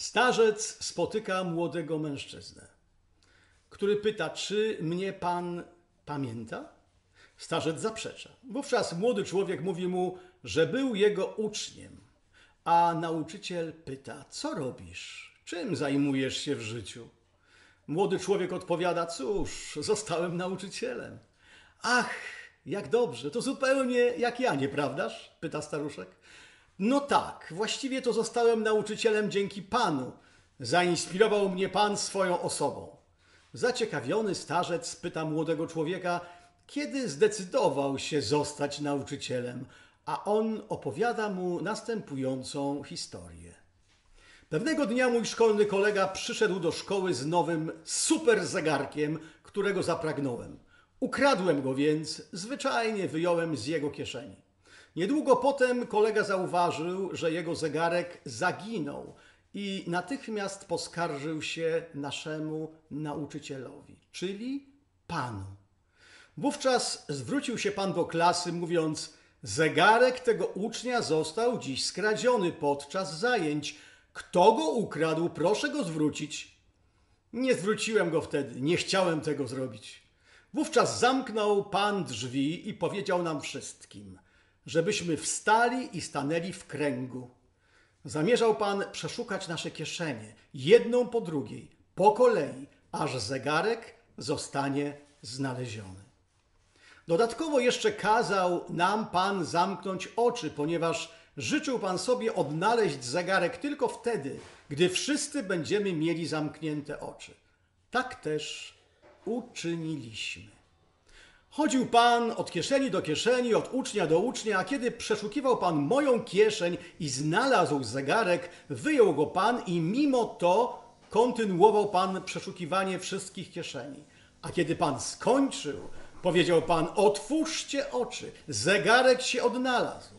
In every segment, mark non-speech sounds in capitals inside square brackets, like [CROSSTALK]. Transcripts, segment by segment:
Starzec spotyka młodego mężczyznę, który pyta, czy mnie pan pamięta? Starzec zaprzecza. Wówczas młody człowiek mówi mu, że był jego uczniem, a nauczyciel pyta, co robisz? Czym zajmujesz się w życiu? Młody człowiek odpowiada, cóż, zostałem nauczycielem. Ach, jak dobrze, to zupełnie jak ja, nieprawdaż? pyta staruszek. No tak, właściwie to zostałem nauczycielem dzięki Panu. Zainspirował mnie Pan swoją osobą. Zaciekawiony starzec pyta młodego człowieka, kiedy zdecydował się zostać nauczycielem, a on opowiada mu następującą historię. Pewnego dnia mój szkolny kolega przyszedł do szkoły z nowym super zegarkiem, którego zapragnąłem. Ukradłem go więc, zwyczajnie wyjąłem z jego kieszeni. Niedługo potem kolega zauważył, że jego zegarek zaginął i natychmiast poskarżył się naszemu nauczycielowi, czyli panu. Wówczas zwrócił się pan do klasy, mówiąc: Zegarek tego ucznia został dziś skradziony podczas zajęć. Kto go ukradł, proszę go zwrócić. Nie zwróciłem go wtedy, nie chciałem tego zrobić. Wówczas zamknął pan drzwi i powiedział nam wszystkim, żebyśmy wstali i stanęli w kręgu. Zamierzał pan przeszukać nasze kieszenie, jedną po drugiej, po kolei, aż zegarek zostanie znaleziony. Dodatkowo jeszcze kazał nam Pan zamknąć oczy, ponieważ życzył Pan sobie odnaleźć zegarek tylko wtedy, gdy wszyscy będziemy mieli zamknięte oczy. Tak też uczyniliśmy. Chodził Pan od kieszeni do kieszeni, od ucznia do ucznia, a kiedy przeszukiwał Pan moją kieszeń i znalazł zegarek, wyjął go Pan i mimo to kontynuował Pan przeszukiwanie wszystkich kieszeni. A kiedy Pan skończył, powiedział Pan: Otwórzcie oczy, zegarek się odnalazł.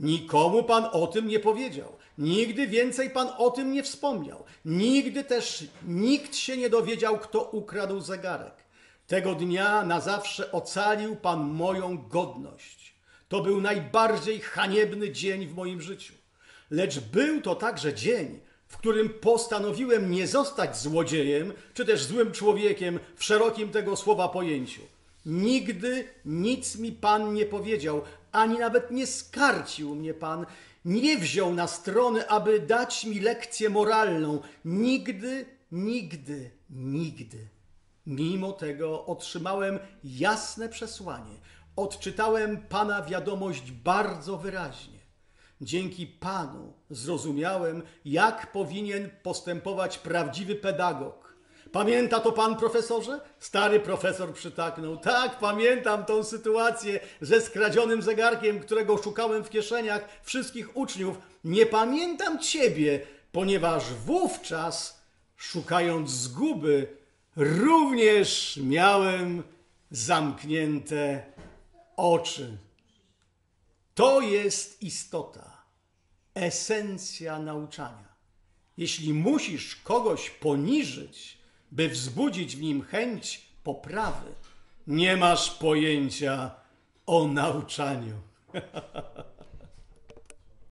Nikomu Pan o tym nie powiedział. Nigdy więcej Pan o tym nie wspomniał. Nigdy też nikt się nie dowiedział, kto ukradł zegarek. Tego dnia na zawsze ocalił Pan moją godność. To był najbardziej haniebny dzień w moim życiu. Lecz był to także dzień, w którym postanowiłem nie zostać złodziejem, czy też złym człowiekiem w szerokim tego słowa pojęciu. Nigdy nic mi Pan nie powiedział, ani nawet nie skarcił mnie Pan, nie wziął na stronę, aby dać mi lekcję moralną. Nigdy, nigdy, nigdy. Mimo tego otrzymałem jasne przesłanie. Odczytałem Pana wiadomość bardzo wyraźnie. Dzięki Panu zrozumiałem, jak powinien postępować prawdziwy pedagog. Pamięta to pan profesorze? Stary profesor przytaknął. Tak, pamiętam tą sytuację ze skradzionym zegarkiem, którego szukałem w kieszeniach wszystkich uczniów. Nie pamiętam ciebie, ponieważ wówczas, szukając zguby, również miałem zamknięte oczy. To jest istota, esencja nauczania. Jeśli musisz kogoś poniżyć, by wzbudzić w nim chęć poprawy, nie masz pojęcia o nauczaniu. [LAUGHS]